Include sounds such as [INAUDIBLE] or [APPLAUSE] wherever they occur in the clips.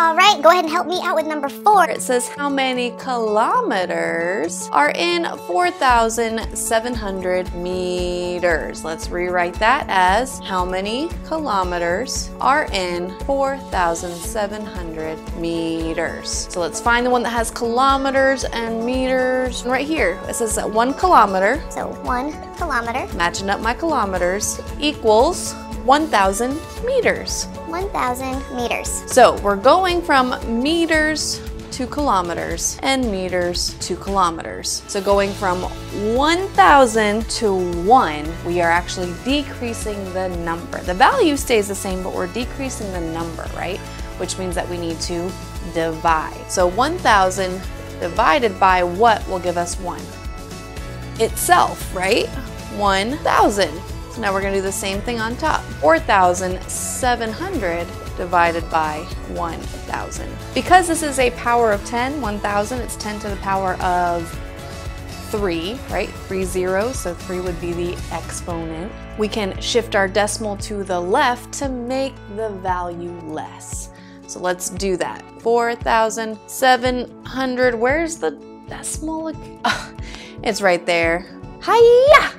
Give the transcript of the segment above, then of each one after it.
All right, go ahead and help me out with number four. It says how many kilometers are in 4,700 meters. Let's rewrite that as how many kilometers are in 4,700 meters. So let's find the one that has kilometers and meters. Right here, it says that one kilometer, So one kilometer, matching up my kilometers, equals 1,000 meters. 1,000 meters. So we're going from meters to kilometers and meters to kilometers. So going from 1,000 to 1, we are actually decreasing the number. The value stays the same, but we're decreasing the number, right? Which means that we need to divide. So 1,000 divided by what will give us 1? Itself, right? 1,000. Now we're going to do the same thing on top. 4,700 divided by 1,000. Because this is a power of 10, 1,000, it's 10 to the power of 3, right? Three zeros, so 3 would be the exponent. We can shift our decimal to the left to make the value less. So let's do that. 4,700, where's the decimal? Oh, [LAUGHS] it's right there. Hiya!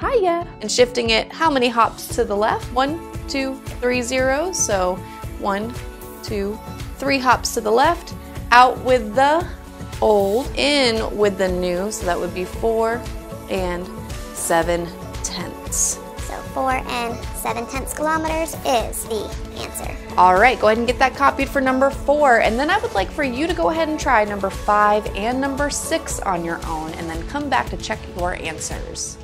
Hiya! And shifting it, how many hops to the left? One, two, three zeros. So one, two, three hops to the left. Out with the old, in with the new. So that would be four and seven tenths. So four and seven tenths kilometers is the answer. All right, go ahead and get that copied for number four. And then I would like for you to go ahead and try number five and number six on your own and then come back to check your answers.